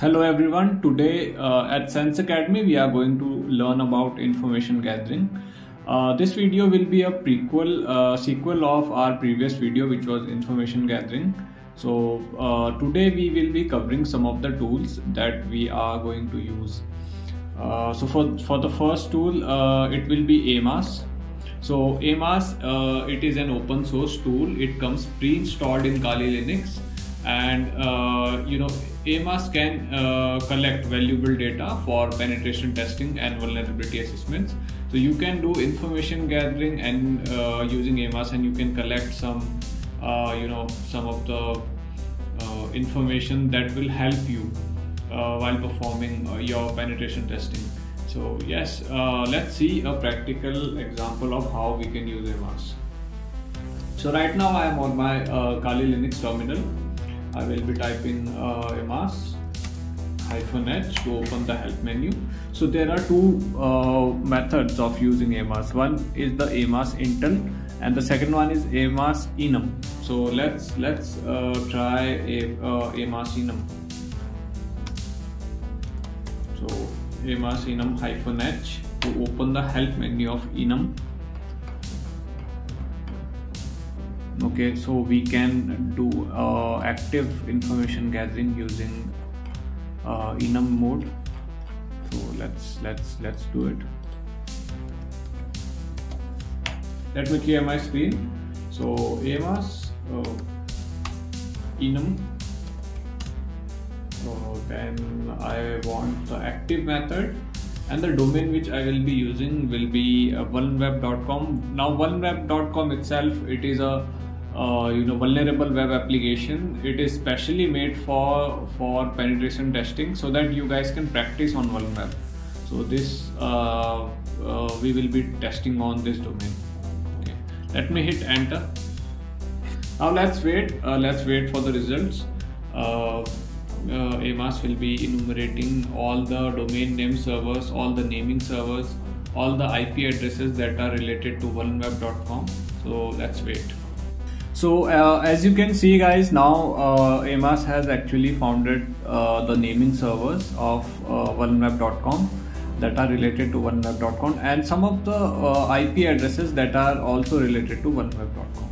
Hello everyone. Today uh, at Sense Academy we are going to learn about information gathering. Uh, this video will be a prequel uh, sequel of our previous video which was information gathering. So uh, today we will be covering some of the tools that we are going to use. Uh, so for for the first tool uh, it will be Amass. So Amass it is an open source tool. It comes pre-installed in Kali Linux and uh, you know Amass can uh, collect valuable data for penetration testing and vulnerability assessments. So you can do information gathering and uh, using Amass, and you can collect some uh, you know some of the uh, information that will help you uh, while performing your penetration testing. So yes, let's see a practical example of how we can use Amass. So right now I am on my Kali Linux terminal I will be typing uh, hyphen h to open the help menu. So there are two uh, methods of using Amass. One is the Amass Intel and the second one is Amass enum. So let's let's uh, try a uh, Amass enum. So Amass enum hyphen h to open the help menu of enum okay so we can do uh, active information gathering using uh, enum mode. So let's let's let's do it. Let me clear my screen. So Amass uh, enum. So then I want the active method. And the domain which I will be using will be uh, vulnweb.com now vulnweb.com itself it is a uh, you know vulnerable web application. It is specially made for for penetration testing so that you guys can practice on vulnweb so this uh, uh, we will be testing on this domain. Okay. Let me hit enter. Now let's wait uh, let's wait for the results. Uh, uh, Amass will be enumerating all the domain name servers all the naming servers all the IP addresses that are related to vulnweb.com so let's wait so uh, as you can see guys now uh, Amass has actually founded uh, the naming servers of uh, that are related to vulnweb.com and some of the uh, IP addresses that are also related to vulnweb.com.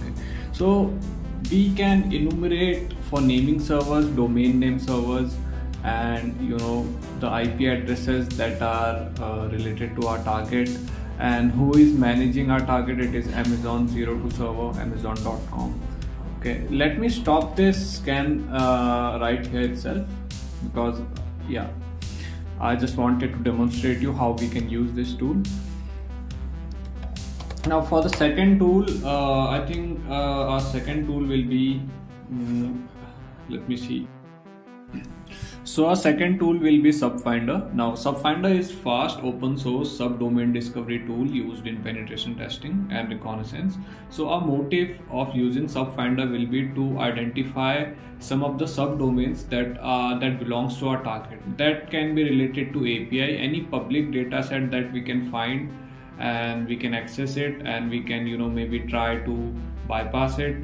Okay. So we can enumerate for naming servers, domain name servers and you know the IP addresses that are uh, related to our target and who is managing our target? It is amazon 02 server amazon.com okay let me stop this scan uh, right here itself because yeah I just wanted to demonstrate you how we can use this tool. Now for the second tool uh, I think uh, our second tool will be um, let me see so our second tool will be Subfinder. Now Subfinder is fast open source subdomain discovery tool used in penetration testing and reconnaissance. So our motive of using Subfinder will be to identify some of the subdomains that uh, that belongs to our target. That can be related to API, any public data set that we can find and we can access it and we can you know maybe try to bypass it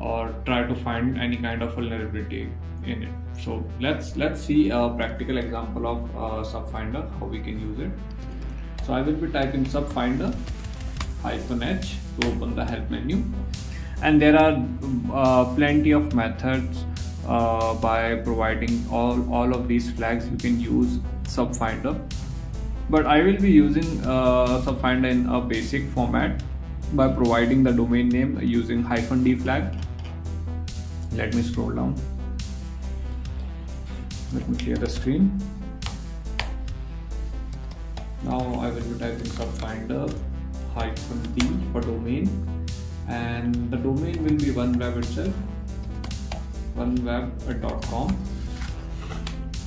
or try to find any kind of vulnerability in it so let's let's see a practical example of uh, subfinder how we can use it. So i will be typing subfinder hyphen h to open the help menu. And there are uh, plenty of methods uh, by providing all all of these flags you can use subfinder. But i will be using uh, subfinder in a basic format by providing the domain name using hyphen d flag. Let me scroll down let me clear the screen. Now I will be typing subfinder hyphen d for domain. And the domain will be vulnweb itself vulnweb.com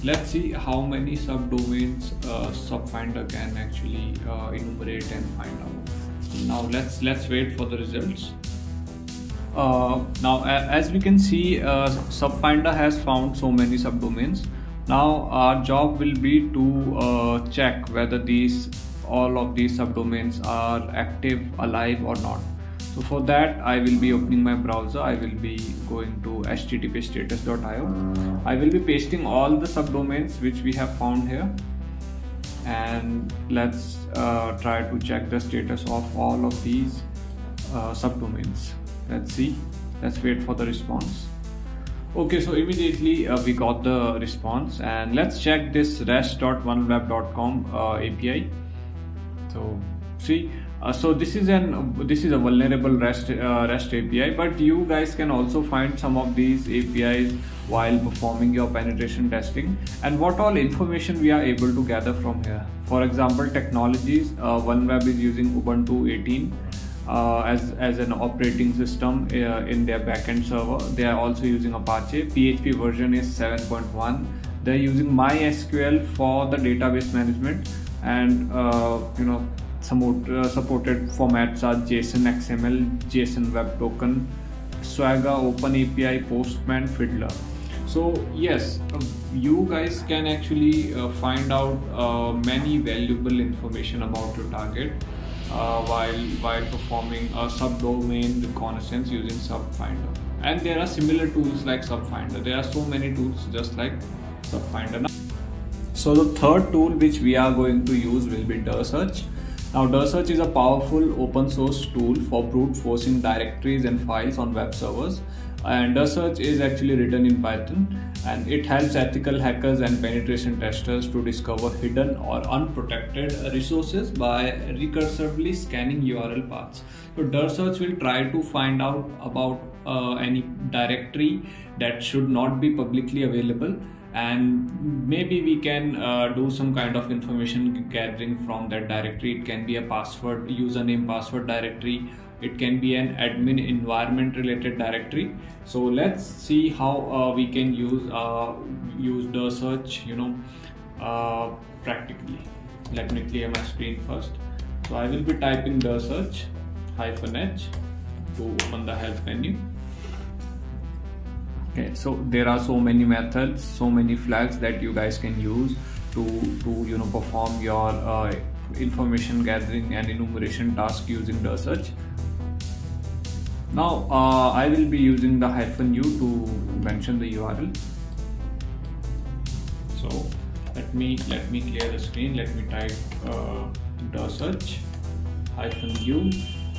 let's see how many subdomains uh, subfinder can actually uh, enumerate and find out. Now let's let's wait for the results uh, now as we can see uh, subfinder has found so many subdomains. Now our job will be to uh, check whether these all of these subdomains are active alive or not. So for that I will be opening my browser. I will be going to http status.io I will be pasting all the subdomains which we have found here. And let's uh, try to check the status of all of these uh, subdomains let's see let's wait for the response okay so immediately uh, we got the response and let's check this rest.vulnweb.com uh, api so see uh, so this is an this is a vulnerable REST uh, REST API, but you guys can also find some of these APIs while performing your penetration testing. And what all information we are able to gather from here. For example, technologies. Uh, vulnweb is using Ubuntu 18 uh, as as an operating system uh, in their backend server. They are also using Apache. PHP version is 7.1. They're using MySQL for the database management and uh, you know support, uh, supported formats are JSON XML, JSON Web Token, Swagger, OpenAPI, Postman, Fiddler. So yes, you guys can actually uh, find out uh, many valuable information about your target uh, while while performing a subdomain reconnaissance using SubFinder. And there are similar tools like SubFinder. There are so many tools just like SubFinder. So the third tool which we are going to use will be DirSearch. Now DirSearch is a powerful open source tool for brute forcing directories and files on web servers. And DirSearch is actually written in Python and it helps ethical hackers and penetration testers to discover hidden or unprotected resources by recursively scanning URL paths. So DirSearch will try to find out about uh, any directory that should not be publicly available and maybe we can uh, do some kind of information gathering from that directory it can be a password username password directory it can be an admin environment related directory. So let's see how uh, we can use uh, use DirSearch you know uh, practically. Let me clear my screen first. So i will be typing DirSearch hyphen h to open the help menu. Okay so there are so many methods so many flags that you guys can use to to you know perform your uh, information gathering and enumeration task using DirSearch now uh, I will be using the hyphen u to mention the URL so let me let me clear the screen. Let me type uh, search hyphen u.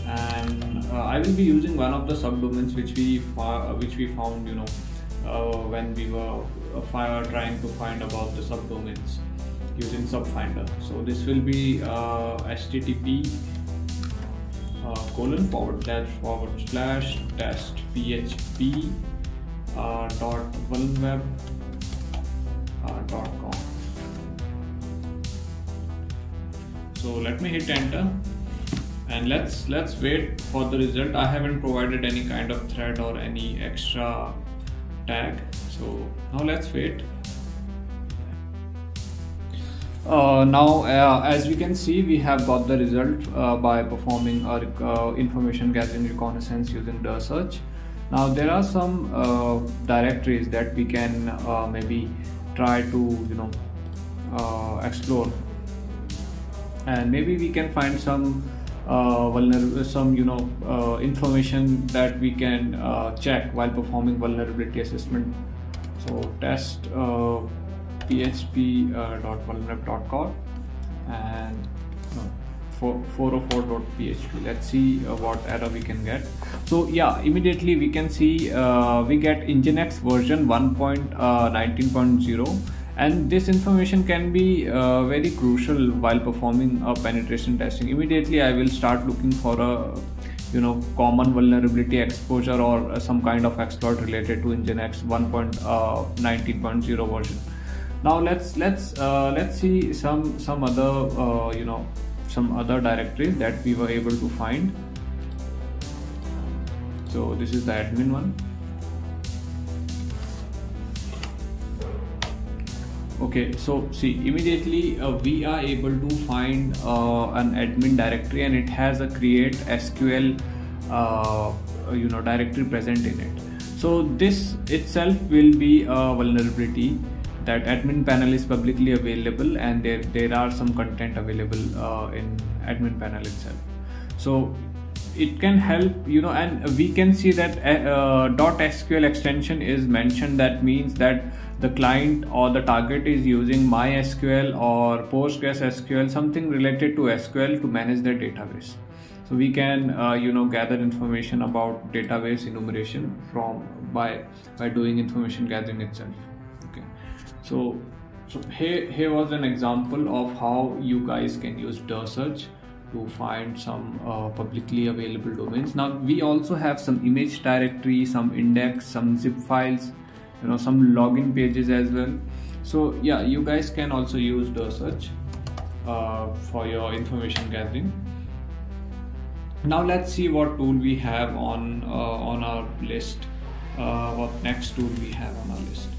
And uh, I will be using one of the subdomains which we which we found you know uh, when we were uh, trying to find about the subdomains using subfinder. So this will be uh, http uh, colon forward slash forward slash test php uh, dot vulnweb uh, dot com. So let me hit enter and let's let's wait for the result. I haven't provided any kind of thread or any extra tag. So now let's wait uh, now uh, as we can see we have got the result uh, by performing our uh, information gathering reconnaissance using DirSearch. now there are some uh, directories that we can uh, maybe try to you know explore and maybe we can find some vulnerable some you know information that we can check while performing vulnerability assessment so test uh, php.vulnweb.com uh, and 404.php let's see uh, what error we can get. So yeah immediately we can see uh, we get nginx version 1.19.0 and this information can be uh, very crucial while performing a penetration testing. Immediately i will start looking for a you know common vulnerability exposure or uh, some kind of exploit related to nginx 1.19.0 uh, version now let's let's uh, let's see some some other uh, you know some other directories that we were able to find. So this is the admin one. Okay so see immediately uh, we are able to find uh, an admin directory and it has a create sql uh, you know directory present in it. So this itself will be a vulnerability that admin panel is publicly available and there there are some content available uh, in admin panel itself. So it can help you know and we can see that uh, dot sql extension is mentioned. That means that the client or the target is using mysql or postgresql something related to sql to manage their database. So we can uh, you know gather information about database enumeration from by by doing information gathering itself so so here here was an example of how you guys can use dir search to find some uh, publicly available domains. Now we also have some image directory some index some zip files you know some login pages as well. So yeah you guys can also use dir search uh, for your information gathering. Now let's see what tool we have on uh, on our list uh, what next tool we have on our list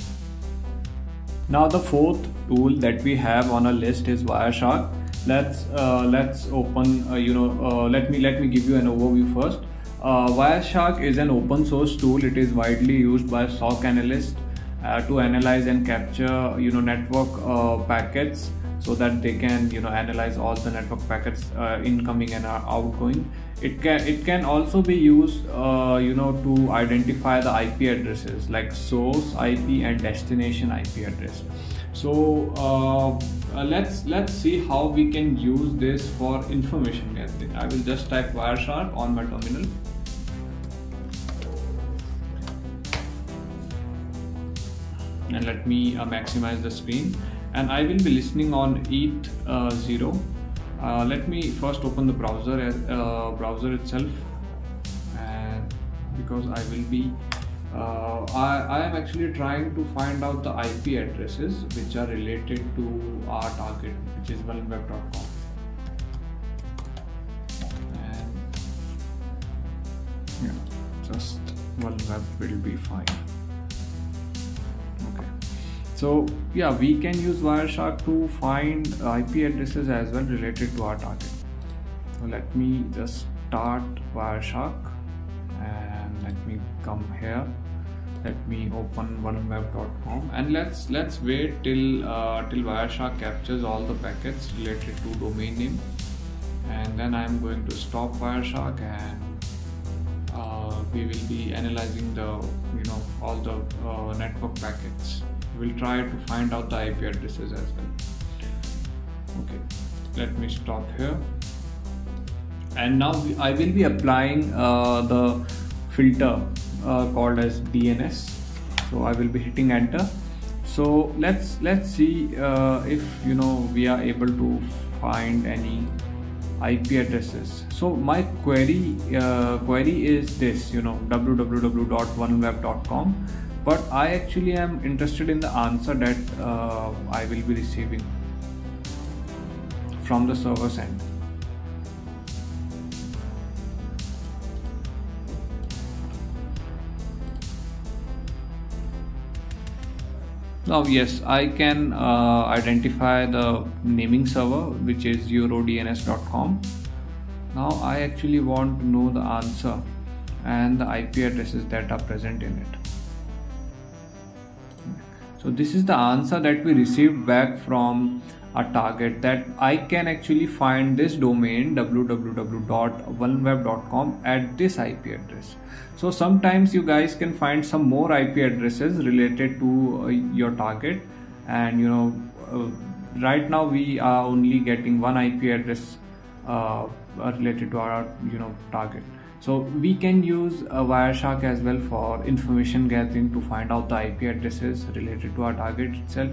now the fourth tool that we have on our list is wireshark. Let's uh, let's open uh, you know uh, let me let me give you an overview first. Uh, wireshark is an open source tool. It is widely used by soc analysts to analyze and capture you know network packets so that they can you know analyze all the network packets uh, incoming and outgoing. It can it can also be used uh, you know to identify the ip addresses like source ip and destination ip address. So uh, uh, let's let's see how we can use this for information gathering. I will just type wireshark on my terminal. And let me uh, maximize the screen and I will be listening on ETH uh, 0 uh, let me first open the browser uh, browser itself. And because I will be uh, I, I am actually trying to find out the IP addresses which are related to our target which is vulnweb.com and yeah just vulnweb will be fine so yeah we can use wireshark to find ip addresses as well related to our target. So let me just start wireshark and let me come here. Let me open vulnweb.com and let's let's wait till uh, till wireshark captures all the packets related to domain name. And then i'm going to stop wireshark and uh, we will be analyzing the you know all the uh, network packets we'll try to find out the IP addresses as well. Okay let me stop here. And now I will be applying uh, the filter uh, called as DNS so I will be hitting enter. So let's let's see uh, if you know we are able to find any IP addresses. So my query uh, query is this you know www.vulnweb.com but I actually am interested in the answer that uh, I will be receiving from the server end. Now yes, I can uh, identify the naming server which is eurodns.com. Now I actually want to know the answer and the IP addresses that are present in it. So this is the answer that we received back from a target that I can actually find this domain www.vulnweb.com at this IP address. So sometimes you guys can find some more IP addresses related to uh, your target and you know uh, right now we are only getting one IP address uh, related to our you know target so we can use a Wireshark as well for information gathering to find out the IP addresses related to our target itself.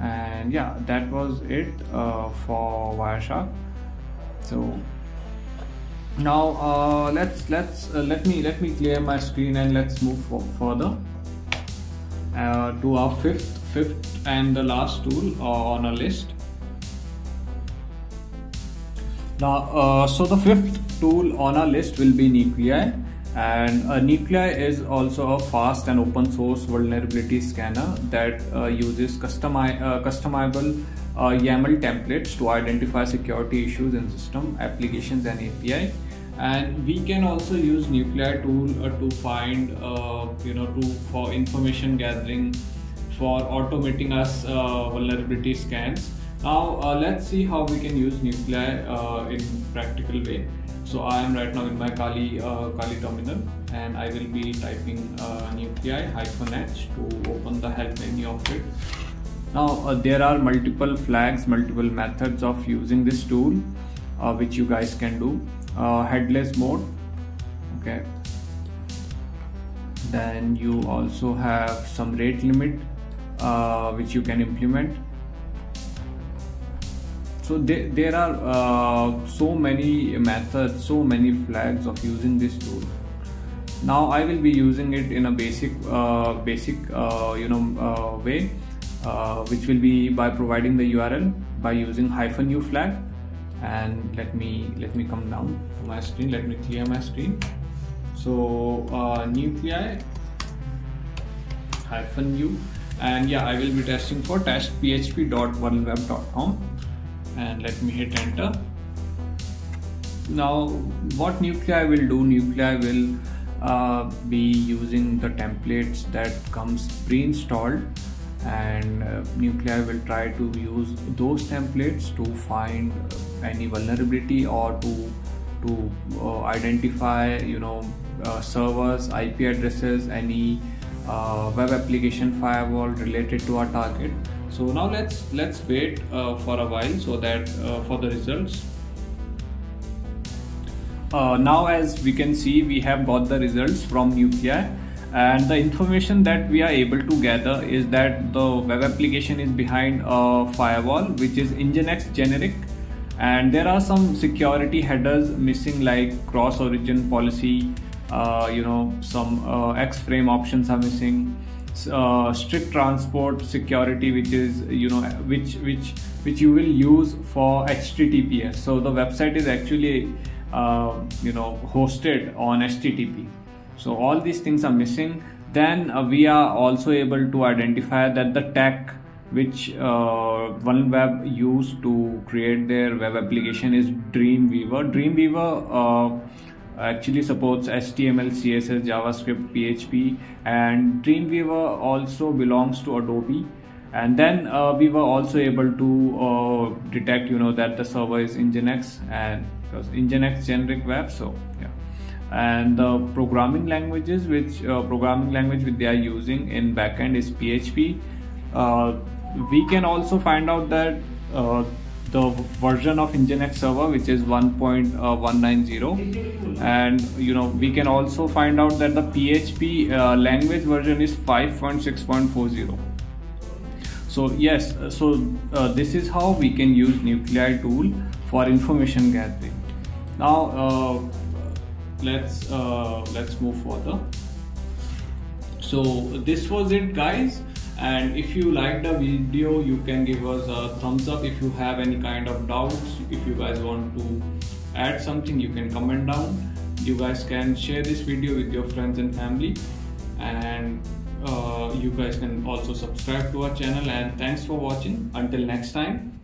And yeah, that was it uh, for Wireshark. So now uh, let's let's uh, let me let me clear my screen and let's move further uh, to our fifth fifth and the last tool uh, on our list. Now, uh, so the fifth tool on our list will be Nuclei and uh, Nuclei is also a fast and open source vulnerability scanner that uh, uses customi uh, customizable uh, YAML templates to identify security issues in system, applications and API. And we can also use Nuclei tool uh, to find, uh, you know, to for information gathering, for automating us vulnerability scans. Now let's see how we can use Nuclei in practical way. So I am right now in my Kali uh, Kali terminal and I will be typing uh, nuclei hyphen h to open the help menu of it. Now uh, there are multiple flags multiple methods of using this tool uh, which you guys can do. Uh, headless mode okay. Then you also have some rate limit uh, which you can implement so there, there are uh, so many methods so many flags of using this tool. Now I will be using it in a basic uh, basic uh, you know uh, way uh, which will be by providing the URL by using hyphen u flag. And let me let me come down to my screen. Let me clear my screen. So uh, nuclei hyphen u. And yeah I will be testing for test php.vulnweb.com and let me hit enter. Now what nuclei will do? Nuclei will uh, be using the templates that comes pre-installed. And uh, nuclei will try to use those templates to find any vulnerability or to to uh, identify you know uh, servers ip addresses any uh, web application firewall related to our target so now let's let's wait uh, for a while so that uh, for the results. Now as we can see we have got the results from nuclei. And the information that we are able to gather is that the web application is behind a firewall which is nginx generic. And there are some security headers missing like cross origin policy. Uh, you know some uh, x frame options are missing uh, strict transport security which is you know which which which you will use for https so the website is actually uh, you know hosted on http so all these things are missing. Then uh, we are also able to identify that the tech which uh, vulnweb used to create their web application is Dreamweaver. Dreamweaver uh, actually supports HTML, CSS, JavaScript, PHP, and Dreamweaver also belongs to Adobe. And then uh, we were also able to uh, detect, you know, that the server is Nginx and because Nginx generic web. So yeah and the programming languages which uh, programming language which they are using in backend is php uh, we can also find out that uh, the version of nginx server which is 1.190 and you know we can also find out that the php uh, language version is 5.6.40 so yes so uh, this is how we can use nuclei tool for information gathering. Now uh, let's uh, let's move further. So this was it guys and if you like the video you can give us a thumbs up. If you have any kind of doubts if you guys want to add something you can comment down. You guys can share this video with your friends and family. And uh, you guys can also subscribe to our channel. And thanks for watching. Until next time